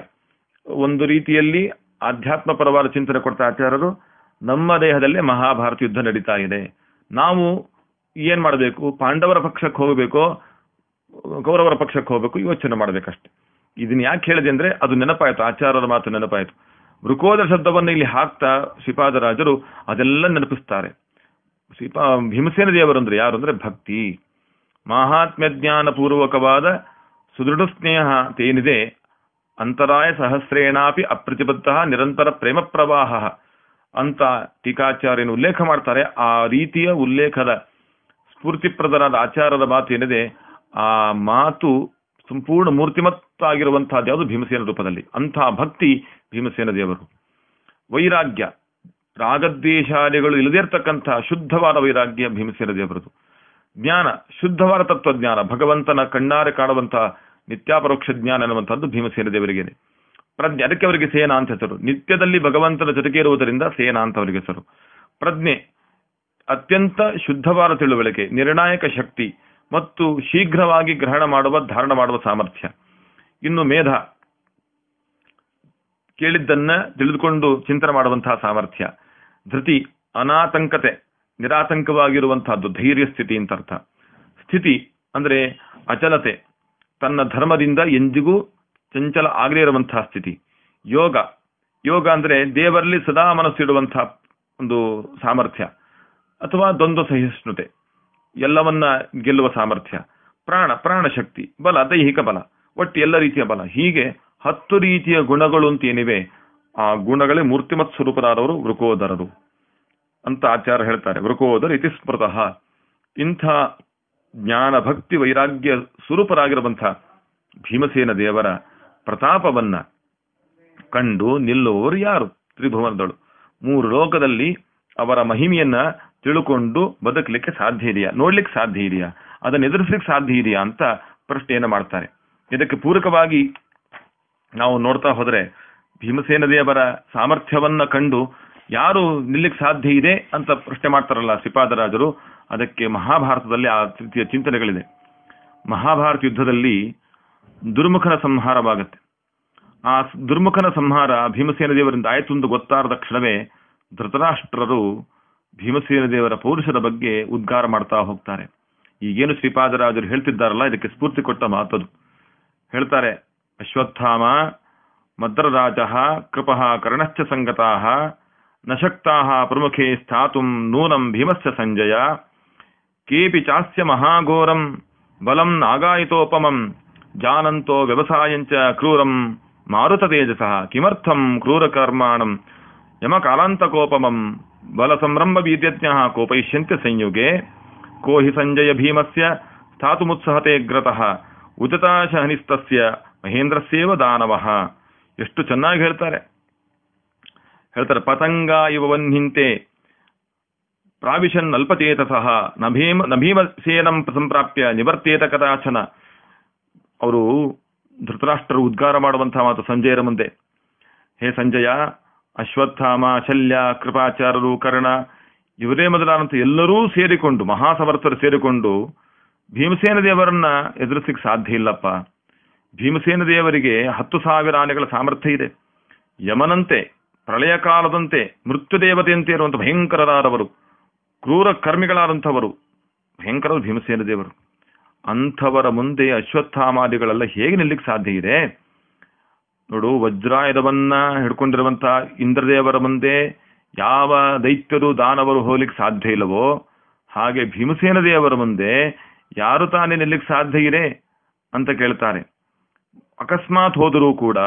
ಒಂದು ರೀತಿಯಲ್ಲಿ ಆಧ್ಯಾತ್ಮ ಪರವಾದ ಚಿಂತನೆ ಕೊಡ್ತ ಆಚಾರ್ಯರು ನಮ್ಮ ದೇಹದಲ್ಲೇ ಮಹಾಭಾರತ ಯುದ್ಧ ನಡೀತಾ ಇದೆ. ನಾವು ಏನ್ ಮಾಡಬೇಕು? ಪಾಂಡವರ ಪಕ್ಷಕ್ಕೆ ಹೋಗಬೇಕೋ? ಕೌರವರ ಪಕ್ಷಕ್ಕೆ ಹೋಗಬೇಕು? ಯೋಚನೆ ಮಾಡಬೇಕಷ್ಟೆ. ಇದನ್ನ ಯಾಕೆ ಹೇಳಿದೆ ಅಂದ್ರೆ, ಅದು ನೆನಪಾಯ್ತು. ಆಚಾರ್ಯರ ಮಾತು ನೆನಪಾಯ್ತು. ವೃಕೋದರ ಶಬ್ದವನ್ನು ಇಲ್ಲಿ ಹಾಕ್ತಾ ಶ್ರೀಪಾದರಾಜರು ಅದೆಲ್ಲ ನೆನಪಿಸ್ತಾರೆ. ಶ್ರೀಪಾ, ಭೀಮಸೇನ ದೇವರು ಅಂದ್ರೆ ಯಾರು ಅಂದ್ರೆ ಭಕ್ತಿ. ಮಹಾತ್ಮ್ಯ ಜ್ಞಾನ ಪೂರ್ವಕವಾದ ಸುದೃಢ ಸ್ನೇಹ ತೇನಿದೆ. ಅಂತರಾಯ ಸಹಸ್ರೇಣಾಪಿ ಅಪ್ರತಿಬದ್ಧ ನಿರಂತರ ಪ್ರೇಮ ಪ್ರವಾಹ ಅಂತ ಟೀಕಾಚಾರ್ಯನು ಉಲ್ಲೇಖ ಮಾಡ್ತಾರೆ. ಆ ರೀತಿಯ ಉಲ್ಲೇಖದ ಸ್ಫೂರ್ತಿಪ್ರದರಾದ ಆಚಾರದ ಮಾತು ಏನಿದೆ? ಆ ಮಾತು ಸಂಪೂರ್ಣ ಮೂರ್ತಿಮತ್ತಾಗಿರುವಂತಹದ್ದು ಯಾವುದು? ಭೀಮಸೇನ ರೂಪದಲ್ಲಿ. ಅಂಥ ಭಕ್ತಿ ಭೀಮಸೇನ ದೇವರು. ವೈರಾಗ್ಯ. ರಾಗದ್ವೇಷಾದಿಗಳು ಇಲ್ಲದೇ ಇರತಕ್ಕಂಥ ಶುದ್ಧವಾದ ವೈರಾಗ್ಯ ಭೀಮಸೇನ ದೇವರದು. ಜ್ಞಾನ, ಶುದ್ಧವಾದ ತತ್ವಜ್ಞಾನ, ಭಗವಂತನ ಕಣ್ಣಾರೆ ಕಾಣುವಂತಹ ನಿತ್ಯಾಪರೋಕ್ಷ ಜ್ಞಾನ ಎನ್ನುವಂಥದ್ದು ಭೀಮಸೇನ ದೇವರಿಗೆ ಪ್ರಜ್ಞೆ, ಅದಕ್ಕೆ ಅವರಿಗೆ ಸೇನಾ ಅಂತ ಹೆಸರು. ನಿತ್ಯದಲ್ಲಿ ಭಗವಂತನ ಜೊತೆಗೆ ಇರುವುದರಿಂದ ಸೇನಾ ಅಂತ ಅವರಿಗೆ ಹೆಸರು. ಪ್ರಜ್ಞೆ, ಅತ್ಯಂತ ಶುದ್ಧವಾದ ತಿಳುವಳಿಕೆ, ನಿರ್ಣಾಯಕ ಶಕ್ತಿ ಮತ್ತು ಶೀಘ್ರವಾಗಿ ಗ್ರಹಣ ಮಾಡುವ, ಧಾರಣ ಮಾಡುವ ಸಾಮರ್ಥ್ಯ. ಇನ್ನು ಮೇಧ, ಕೇಳಿದ್ದನ್ನ ತಿಳಿದುಕೊಂಡು ಚಿಂತನೆ ಮಾಡುವಂತಹ ಸಾಮರ್ಥ್ಯ. ಧೃತಿ, ಅನಾತಂಕತೆ ನಿರಾತಂಕವಾಗಿರುವಂತಹದ್ದು ಧೈರ್ಯ ಸ್ಥಿತಿ ಅಂತ ಅರ್ಥ. ಸ್ಥಿತಿ ಅಂದ್ರೆ ಅಚಲತೆ. ತನ್ನ ಧರ್ಮದಿಂದ ಎಂದಿಗೂ ಚಂಚಲ ಆಗದೇ ಇರುವಂತಹ ಸ್ಥಿತಿ. ಯೋಗ. ಯೋಗ ಅಂದ್ರೆ ದೇವರಲ್ಲಿ ಸದಾ ಮನಸ್ಸಿಡುವಂತಹ ಒಂದು ಸಾಮರ್ಥ್ಯ ಅಥವಾ ದ್ವಂದ್ವ ಸಹಿಷ್ಣುತೆ. ಎಲ್ಲವನ್ನ ಗೆಲ್ಲುವ ಸಾಮರ್ಥ್ಯ. ಪ್ರಾಣ ಪ್ರಾಣ ಶಕ್ತಿ ಬಲ, ದೈಹಿಕ ಬಲ, ಒಟ್ಟು ಎಲ್ಲ ರೀತಿಯ ಬಲ. ಹೀಗೆ ಹತ್ತು ರೀತಿಯ ಗುಣಗಳು ಅಂತ ಏನಿವೆ, ಆ ಗುಣಗಳೇ ಮೂರ್ತಿಮತ್ ಸ್ವರೂಪರಾದವರು ವೃಕೋದರರು. ಅಂತ ಆಚಾರ ಹೇಳ್ತಾರೆ. ವೃಕೋದರ್ ಇತಿ ಸ್ಮೃತಃ. ಇಂಥ ಜ್ಞಾನ ಭಕ್ತಿ ವೈರಾಗ್ಯ ಸ್ವರೂಪರಾಗಿರುವಂಥ ಭೀಮಸೇನ ದೇವರ ಪ್ರತಾಪವನ್ನ ಕಂಡು ನಿಲ್ಲುವವರು ಯಾರು? ತ್ರಿಭುವನದಳು. ಮೂರು ಲೋಕದಲ್ಲಿ ಅವರ ಮಹಿಮೆಯನ್ನ ತಿಳ್ಕೊಂಡು ಬದುಕಲಿಕ್ಕೆ ಸಾಧ್ಯ ಇದೆಯಾ? ನೋಡ್ಲಿಕ್ಕೆ ಸಾಧ್ಯ ಇದೆಯಾ? ಅದನ್ನ ಎದುರಿಸ್ಲಿಕ್ಕೆ ಸಾಧ್ಯ ಇದೆಯಾ ಅಂತ ಪ್ರಶ್ನೆಯನ್ನು ಮಾಡ್ತಾರೆ. ಇದಕ್ಕೆ ಪೂರಕವಾಗಿ ನಾವು ನೋಡ್ತಾ ಹೋದ್ರೆ ಭೀಮಸೇನ ದೇವರ ಸಾಮರ್ಥ್ಯವನ್ನ ಕಂಡು ಯಾರು ನಿಲ್ಲಕ್ಕೆ ಸಾಧ್ಯ ಇದೆ ಅಂತ ಪ್ರಶ್ನೆ ಮಾಡ್ತಾರಲ್ಲ ಶ್ರೀಪಾದರಾಜರು ಅದಕ್ಕೆ ಮಹಾಭಾರತದಲ್ಲಿ ಆ ರೀತಿಯ ಚಿಂತನೆಗಳಿದೆ. ಮಹಾಭಾರತ ಯುದ್ಧದಲ್ಲಿ ದುರ್ಮುಖನ ಸಂಹಾರವಾಗುತ್ತೆ. ಆ ದುರ್ಮುಖನ ಸಂಹಾರ ಭೀಮಸೇನ ದೇವರಿಂದ ಆಯಿತು ಎಂದು ಗೊತ್ತಾದ ಕ್ಷಣವೇ ಧೃತರಾಷ್ಟ್ರರು ಭೀಮಸೇನ ದೇವರ ಪೌರುಷದ ಬಗ್ಗೆ ಉದ್ಗಾರ ಮಾಡ್ತಾ ಹೋಗ್ತಾರೆ. ಈಗೇನು ಶ್ರೀಪಾದರಾಜರು ಹೇಳ್ತಿದ್ದಾರಲ್ಲ, ಇದಕ್ಕೆ ಸ್ಫೂರ್ತಿ ಕೊಟ್ಟ ಮಾತದು ಹೇಳ್ತಾರೆ, ಅಶ್ವತ್ಥಾಮ ಮದ್ರರಾಜ ಕೃಪಃ ಕರ್ಣಶ್ಚ ಸಂಗತಾ ನೂನಂ ಭೀಮಸ್ಯ ಸಂಜಯ. ಕೇಪಿ ಚಾಸ್ಯ ಮಹಾಘೋರಂ, ಬಲಂ ನಾಗಾಯಿತೋಪಮಂ, ಜಾನಂತೋ ವ್ಯವಸಾಯಂಚ ಕ್ರೂರಂ, ಮಾರುತ ತೇಜಸಃ ಕಿಮರ್ಥಂ ಕ್ರೂರಕರ್ಮಾಣಂ, ಯಮಕಾಲಾಂತಕೋಪಮಂ, ಬಲ ಸಂರಂಭ ಬೀದ್ಯಜ್ಞ ಕೋಪಯಿಷ್ಯಂತ್ಯ ಸಂಯುಗೆ. ಕೋ ಹಿ ಸಂಜಯ ಭೀಮಸ್ಯ, ಸ್ಥಾತುಮುತ್ಸಹತೆ ಗ್ರತಃ ಉಚಿತಾಶಹನಿಸ್ತಸ್ಯ ಮಹೇಂದ್ರಸ್ಯೇವ ದಾನವಃ. ಎಷ್ಟು ಚೆನ್ನಾಗಿ ಹೇಳ್ತಾರೆ. ಹೇಳ್ತಾರೆ ಪತಂಗ ಇವ ವನ್ಹಿಂತೆ ಪ್ರಾವಿಶನ್ ಅಲ್ಪಚೇತಸಃ, ನಭೀಮ ನಭೀಮಸೇನಂ ಸಂಪ್ರಾಪ್ಯ ನಿವರ್ತೇತ ಕದಾಚನ. ಅವರು ಧೃತರಾಷ್ಟ್ರರು ಉದ್ಗಾರ ಮಾಡುವಂತಹ ಮಾತು ಸಂಜಯರ ಮುಂದೆ. ಹೇ ಸಂಜಯ, ಅಶ್ವತ್ಥಾಮ, ಶಲ್ಯ, ಕೃಪಾಚಾರ್ಯರು, ಕರ್ಣ, ಇವರೇ ಮೊದಲಾದಂತ ಎಲ್ಲರೂ ಸೇರಿಕೊಂಡು ಮಹಾಸಮರ್ಥರು ಸೇರಿಕೊಂಡು ಭೀಮಸೇನ ದೇವರನ್ನ ಎದುರಿಸಲಿಕ್ಕೆ ಸಾಧ್ಯ ಇಲ್ಲಪ್ಪ. ಭೀಮಸೇನ ದೇವರಿಗೆ ಹತ್ತು ಸಾವಿರ ಆನೆಗಳ ಸಾಮರ್ಥ್ಯ ಇದೆ. ಯಮನಂತೆ ಪ್ರಳಯ ಕಾಲದಂತೆ ಮೃತ್ಯು ದೇವತೆಯಂತೆ ಇರುವಂತಹ ಭಯಂಕರರಾದವರು ಕ್ರೂರ ಕರ್ಮಿಗಳಾದಂಥವರು ಭಯಂಕರ ಭೀಮಸೇನ ದೇವರು. ಅಂಥವರ ಮುಂದೆ ಅಶ್ವತ್ಥಾಮಾದಿಗಳೆಲ್ಲ ಹೇಗೆ ನಿಲ್ಲಕ್ಕೆ ಸಾಧ್ಯ ಇದೆ? ನೋಡು, ವಜ್ರಾಯುಧವನ್ನ ಹಿಡ್ಕೊಂಡಿರುವಂತಹ ಇಂದ್ರದೇವರ ಮುಂದೆ ಯಾವ ದೈತ್ಯರು, ದಾನವರು ಹೋಗ್ಲಿಕ್ಕೆ ಸಾಧ್ಯ ಇಲ್ಲವೋ, ಹಾಗೆ ಭೀಮಸೇನ ದೇವರ ಮುಂದೆ ಯಾರು ತಾನೇ ನಿಲ್ಲಕ್ಕೆ ಸಾಧ್ಯ ಇದೆ ಅಂತ ಕೇಳ್ತಾರೆ. ಅಕಸ್ಮಾತ್ ಹೋದರೂ ಕೂಡ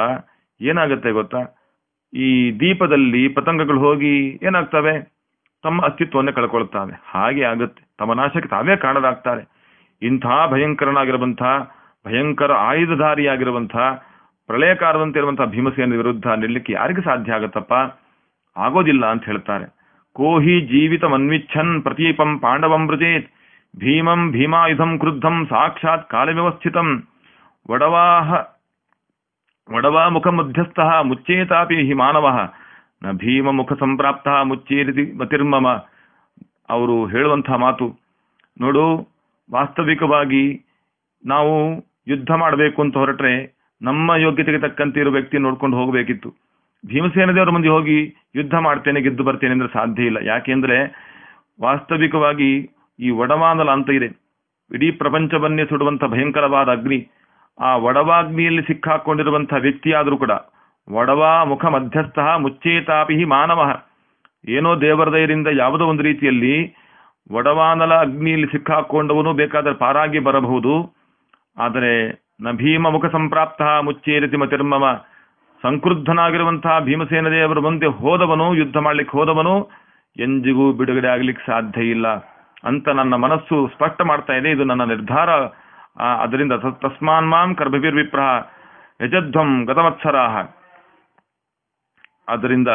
ಏನಾಗುತ್ತೆ ಗೊತ್ತಾ? ಈ ದೀಪದಲ್ಲಿ ಪತಂಗಗಳು ಹೋಗಿ ಏನಾಗ್ತವೆ? ತಮ್ಮ ಅಸ್ತಿತ್ವವನ್ನೇ ಕಳ್ಕೊಳ್ತಾವೆ. ಹಾಗೆ ಆಗುತ್ತೆ. ತಮ್ಮ ನಾಶಕ್ಕೆ ತಾವೇ ಕಾಣದಾಗ್ತಾರೆ ಇಂಥ ಭಯಂಕರನಾಗಿರುವಂತಹ ಭಯಂಕರ ಆಯುಧಧಾರಿಯಾಗಿರುವಂತಹ ಪ್ರಳಯಕಾರದಂತೆ ಇರುವಂತಹ ಭೀಮಸೇನ ವಿರುದ್ಧ ನಿಲ್ಲಕ್ಕೆ ಯಾರಿಗೆ ಸಾಧ್ಯ ಆಗತ್ತಪ್ಪ? ಆಗೋದಿಲ್ಲ ಅಂತ ಹೇಳ್ತಾರೆ. ಕೋಹಿ ಜೀವಿತ ಮನ್ವಿಚ್ಛನ್ ಪ್ರತೀಪಂ ಪಾಂಡವಂ ಮೃಜೇತ್ ಭೀಮಂ ಭೀಮಾಯುಧಂ ಕ್ರುದ್ಧಂ ಸಾಕ್ಷಾತ್ ಕಾಲವ್ಯವಸ್ಥಿತಂ. ವಡವಾಹ ವಡವಾ ಮುಖ ಮಧ್ಯಸ್ಥ ಮುಚ್ಚೇತಾಪಿ ಹಿ ಮಾನವ. ನ ಭೀಮ ಮುಖ ಸಂಪ್ರಾಪ್ತ ಮುಚ್ಚೇರಿತಿ ಮತಿರ್ಮಮ. ಅವರು ಹೇಳುವಂತಹ ಮಾತು, ನೋಡು, ವಾಸ್ತವಿಕವಾಗಿ ನಾವು ಯುದ್ಧ ಮಾಡಬೇಕು ಅಂತ ಹೊರಟ್ರೆ ನಮ್ಮ ಯೋಗ್ಯತೆಗೆ ತಕ್ಕಂತೆ ಇರೋ ವ್ಯಕ್ತಿ ನೋಡ್ಕೊಂಡು ಹೋಗಬೇಕಿತ್ತು. ಭೀಮಸೇನದೇವರ ಮುಂದೆ ಹೋಗಿ ಯುದ್ಧ ಮಾಡ್ತೇನೆ, ಗೆದ್ದು ಬರ್ತೇನೆ ಅಂದ್ರೆ ಸಾಧ್ಯ ಇಲ್ಲ. ಯಾಕೆಂದ್ರೆ ವಾಸ್ತವಿಕವಾಗಿ ಈ ಒಡವಾನಲ ಅಂತ ಇದೆ. ಇಡೀ ಪ್ರಪಂಚವನ್ನೇ ಸುಡುವಂತ ಭಯಂಕರವಾದ ಅಗ್ನಿ ಆ ಒಡವಾಗ್ನಿಯಲ್ಲಿ ಸಿಕ್ಕಾಕೊಂಡಿರುವಂತಹ ವ್ಯಕ್ತಿಯಾದರೂ ಕೂಡ ಒಡವಾ ಮುಖ ಮಧ್ಯಸ್ಥ ಮುಚ್ಚೇತಾಪಿ ಮಾನವ. ಏನೋ ದೇವರ ದಯರಿಂದ ಯಾವುದೋ ಒಂದು ರೀತಿಯಲ್ಲಿ ಒಡವಾನಲ ಅಗ್ನಿಯಲ್ಲಿ ಸಿಕ್ಕಾಕೊಂಡವನು ಬೇಕಾದರೆ ಪಾರಾಗಿ ಬರಬಹುದು. ಆದರೆ ನ ಭೀಮ ಮುಖ ಸಂಪ್ರಾಪ್ತ ಮುಚ್ಚೇರಿತಿ ಮತಿರ್ಮಮ ಸಂಕ್ರುದ್ಧನಾಗಿರುವಂತಹ ಭೀಮಸೇನ ದೇವರು ಮುಂದೆ ಹೋದವನು, ಯುದ್ಧ ಮಾಡ್ಲಿಕ್ಕೆ ಹೋದವನು, ಎಂದಿಗೂ ಬಿಡುಗಡೆ ಆಗಲಿಕ್ಕೆ ಸಾಧ್ಯ ಇಲ್ಲ. ಅಂತ ನನ್ನ ಮನಸ್ಸು ಸ್ಪಷ್ಟ ಮಾಡ್ತಾ ಇದೆ. ಇದು ನನ್ನ ನಿರ್ಧಾರ. ಅದರಿಂದ ತಸ್ಮಾನ್ ಮಾಂ ಕರ್ಭವೀರ್ ವಿಪ್ರಹ ಯಜಧ್ವಂ ಗತಮತ್ಸರಾಹ ಆದ್ದರಿಂದ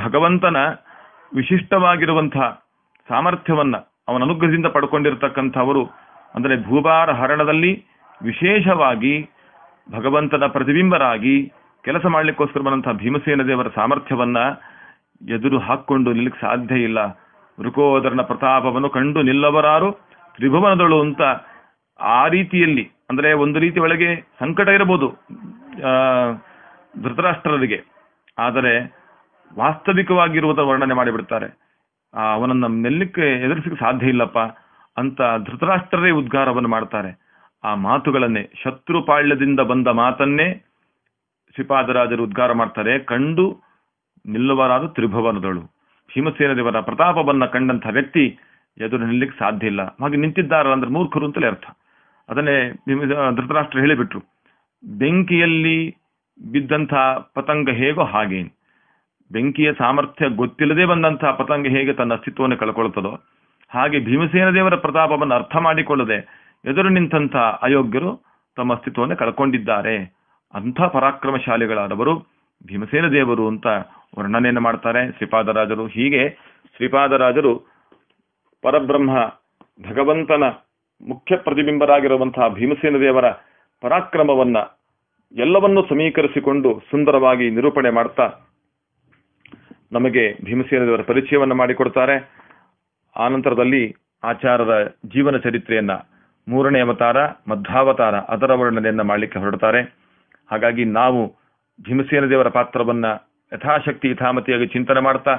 ಭಗವಂತನ ವಿಶಿಷ್ಟವಾಗಿರುವಂತಹ ಸಾಮರ್ಥ್ಯವನ್ನ ಅವನ ಅನುಗ್ರಹದಿಂದ ಪಡ್ಕೊಂಡಿರ್ತಕ್ಕಂಥವರು ಅಂದರೆ ಭೂಭಾರ ಹರಣದಲ್ಲಿ ವಿಶೇಷವಾಗಿ ಭಗವಂತನ ಪ್ರತಿಬಿಂಬರಾಗಿ ಕೆಲಸ ಮಾಡಲಿಕ್ಕೋಸ್ಕರ ಬಂದಂತಹ ಭೀಮಸೇನ ದೇವರ ಸಾಮರ್ಥ್ಯವನ್ನ ಎದುರು ಹಾಕ್ಕೊಂಡು ನಿಲ್ಲಕ್ಕೆ ಸಾಧ್ಯ ಇಲ್ಲ. ವೃಕೋದರನ ಪ್ರತಾಪವನ್ನು ಕಂಡು ನಿಲ್ಲವರಾರು ತ್ರಿಭುವನದಳು ಅಂತ ಆ ರೀತಿಯಲ್ಲಿ ಅಂದ್ರೆ ಒಂದು ರೀತಿ ಒಳಗೆ ಸಂಕಟ ಇರಬಹುದು ಆ, ಧೃತರಾಷ್ಟ್ರರಿಗೆ. ಆದರೆ ವಾಸ್ತವಿಕವಾಗಿರುವುದ ವರ್ಣನೆ ಮಾಡಿಬಿಡ್ತಾರೆ. ಅವನನ್ನ ಮೆಲ್ಲಕ್ಕೆ ಎದುರಿಸಲಿಕ್ಕೆ ಸಾಧ್ಯ ಇಲ್ಲಪ್ಪ ಅಂತ ಧೃತರಾಷ್ಟ್ರರೇ ಉದ್ಗಾರವನ್ನು ಮಾಡ್ತಾರೆ. ಆ ಮಾತುಗಳನ್ನೇ ಶತ್ರುಪಾಳ್ಯದಿಂದ ಬಂದ ಮಾತನ್ನೇ ಶ್ರೀಪಾದರಾಜರು ಉದ್ಗಾರ ಮಾಡ್ತಾರೆ. ಕಂಡು ನಿಲ್ಲುವರಾದ ತ್ರಿಭುವನದಳು. ಭೀಮಸೇನ ದೇವರ ಪ್ರತಾಪವನ್ನ ಕಂಡಂಥ ವ್ಯಕ್ತಿ ಎದುರು ನಿಲ್ಲಕ್ಕೆ ಸಾಧ್ಯ ಇಲ್ಲ. ಹಾಗೆ ನಿಂತಿದ್ದಾರೆ ಅಂದ್ರೆ ಮೂರ್ಖರು ಅಂತಲೇ ಅರ್ಥ. ಅದನ್ನೇ ಧೃತರಾಷ್ಟ್ರ ಹೇಳಿಬಿಟ್ರು. ಬೆಂಕಿಯಲ್ಲಿ ಬಿದ್ದಂಥ ಪತಂಗ ಹೇಗೋ ಹಾಗೆ. ಬೆಂಕಿಯ ಸಾಮರ್ಥ್ಯ ಗೊತ್ತಿಲ್ಲದೆ ಬಂದಂತಹ ಪತಂಗ ಹೇಗೆ ತನ್ನ ಅಸ್ತಿತ್ವವನ್ನು ಕಳ್ಕೊಳ್ತದೋ, ಹಾಗೆ ಭೀಮಸೇನ ದೇವರ ಪ್ರತಾಪವನ್ನು ಅರ್ಥ ಮಾಡಿಕೊಳ್ಳದೆ ಎದುರು ನಿಂತಹ ಅಯೋಗ್ಯರು ತಮ್ಮ ಅಸ್ತಿತ್ವವನ್ನು ಕಳ್ಕೊಂಡಿದ್ದಾರೆ. ಅಂಥ ಪರಾಕ್ರಮಶಾಲಿಗಳಾದವರು ಭೀಮಸೇನ ದೇವರು ಅಂತ ವರ್ಣನೆಯನ್ನು ಮಾಡ್ತಾರೆ ಶ್ರೀಪಾದರಾಜರು. ಹೀಗೆ ಶ್ರೀಪಾದರಾಜರು ಪರಬ್ರಹ್ಮ, ಭಗವಂತನ ಮುಖ್ಯ ಪ್ರತಿಬಿಂಬರಾಗಿರುವಂತಹ ಭೀಮಸೇನ ದೇವರ ಪರಾಕ್ರಮವನ್ನ ಎಲ್ಲವನ್ನೂ ಸಮೀಕರಿಸಿಕೊಂಡು ಸುಂದರವಾಗಿ ನಿರೂಪಣೆ ಮಾಡ್ತಾ ನಮಗೆ ಭೀಮಸೇನ ದೇವರ ಪರಿಚಯವನ್ನು ಮಾಡಿಕೊಡ್ತಾರೆ. ಆನಂತರದಲ್ಲಿ ಆಚಾರದ ಜೀವನ ಚರಿತ್ರೆಯನ್ನ ಮೂರನೇ ಅವತಾರ, ಮಧ್ವಾವತಾರ, ಅದರ ವರ್ಣನೆಯನ್ನ ಮಾಡಲಿಕ್ಕೆ ಹೊರಡ್ತಾರೆ. ಹಾಗಾಗಿ ನಾವು ಭೀಮಸೇನ ದೇವರ ಪಾತ್ರವನ್ನ ಯಥಾಶಕ್ತಿ, ಯಥಾಮತಿಯಾಗಿ ಚಿಂತನೆ ಮಾಡ್ತಾ,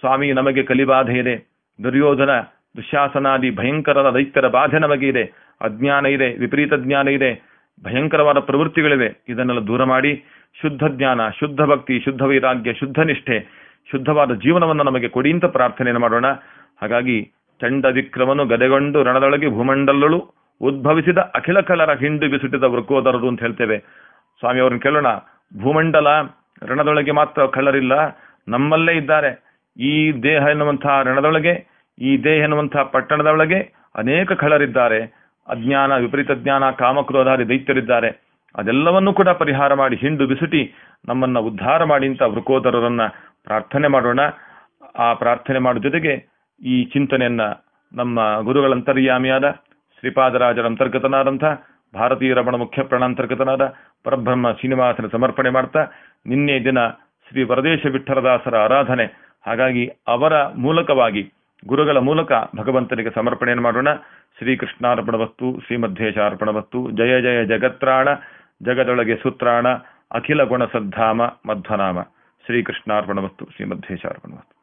ಸ್ವಾಮಿ, ನಮಗೆ ಕಲಿಬಾಧೆ ಇದೆ ದುರ್ಯೋಧನ ದುಶಾಸನಾದಿ ಭಯಂಕರದ ದೈತ್ಯರ ಬಾಧೆ ನಮಗೆ ಇದೆ ಅಜ್ಞಾನ ಇದೆ, ವಿಪರೀತ ಜ್ಞಾನ ಇದೆ, ಭಯಂಕರವಾದ ಪ್ರವೃತ್ತಿಗಳಿವೆ. ಇದನ್ನೆಲ್ಲ ದೂರ ಮಾಡಿ ಶುದ್ಧ ಜ್ಞಾನ, ಶುದ್ಧ ಭಕ್ತಿ, ಶುದ್ಧ ವೈರಾಗ್ಯ, ಶುದ್ಧ ನಿಷ್ಠೆ, ಶುದ್ಧವಾದ ಜೀವನವನ್ನು ನಮಗೆ ಕೊಡಿ ಅಂತ ಪ್ರಾರ್ಥನೆಯನ್ನು ಮಾಡೋಣ. ಹಾಗಾಗಿ ಚಂಡ ವಿಕ್ರಮನು ಗದೆಗೊಂಡು ರಣದೊಳಗೆ ಭೂಮಂಡಲಳು ಉದ್ಭವಿಸಿದ ಅಖಿಲ ಕಲರ ಹಿಂಡು ಬಿಸುಟಿದ ವೃಕೋದರರು ಅಂತ ಹೇಳ್ತೇವೆ. ಸ್ವಾಮಿ ಅವ್ರನ್ನ ಕೇಳೋಣ. ಭೂಮಂಡಲ ರಣದೊಳಗೆ ಮಾತ್ರ ಕಳ್ಳರಿಲ್ಲ ನಮ್ಮಲ್ಲೇ ಇದ್ದಾರೆ. ಈ ದೇಹ ಎನ್ನುವಂತಹ ರಣದೊಳಗೆ ಈ ದೇಹ ಎನ್ನುವಂತಹ ಪಟ್ಟಣದ ಒಳಗೆ ಅನೇಕ ಖಳರಿದ್ದಾರೆ. ಅಜ್ಞಾನ, ವಿಪರೀತ ಜ್ಞಾನ, ಕಾಮಕ್ರೋಧಾದಿ ದೈತ್ಯರಿದ್ದಾರೆ. ಅದೆಲ್ಲವನ್ನೂ ಕೂಡ ಪರಿಹಾರ ಮಾಡಿ ಹಿಂಡು ಬಿಸುಟಿ ನಮ್ಮನ್ನ ಉದ್ಧಾರ ಮಾಡಿ ಅಂತ ವೃಕೋದರರನ್ನ ಪ್ರಾರ್ಥನೆ ಮಾಡೋಣ. ಆ ಪ್ರಾರ್ಥನೆ ಮಾಡೋ ಜೊತೆಗೆ ಈ ಚಿಂತನೆಯನ್ನ ನಮ್ಮ ಗುರುಗಳ ಅಂತರ್ಯಾಮಿಯಾದ ಶ್ರೀಪಾದರಾಜರ ಅಂತರ್ಗತನಾದಂಥ ಭಾರತೀಯ ರಮಣ ಮುಖ್ಯ ಪ್ರಾಣಾಂತರ್ಗತನಾದ ಪರಬ್ರಹ್ಮ ಶ್ರೀನಿವಾಸನ ಸಮರ್ಪಣೆ ಮಾಡ್ತಾ ನಿನ್ನೆ ದಿನ ಶ್ರೀ ವರದೇಶ ವಿಠಲದಾಸರ ಆರಾಧನೆ. ಹಾಗಾಗಿ ಅವರ ಮೂಲಕವಾಗಿ ಗುರುಗಳ ಮೂಲಕ ಭಗವಂತನಿಗೆ ಸಮರ್ಪಣೆಯನ್ನು ಮಾಡೋಣ. ಶ್ರೀಕೃಷ್ಣಾರ್ಪಣವಸ್ತು ವಸ್ತು ಶ್ರೀಮಧ್ವೇಶಾರ್ಪಣ ವಸ್ತು ಜಯ ಜಯ ಜಗತ್ರಾಣ, ಜಗದೊಳಗೆ ಸೂತ್ರಾಣ, ಅಖಿಲ ಗುಣ ಸದ್ಧಾಮ, ಮಧ್ವನಾಮ. ಶ್ರೀಕೃಷ್ಣಾರ್ಪಣ ವಸ್ತು ಶ್ರೀಮಧ್ವೇಶಾರ್ಪಣ ವಸ್ತು.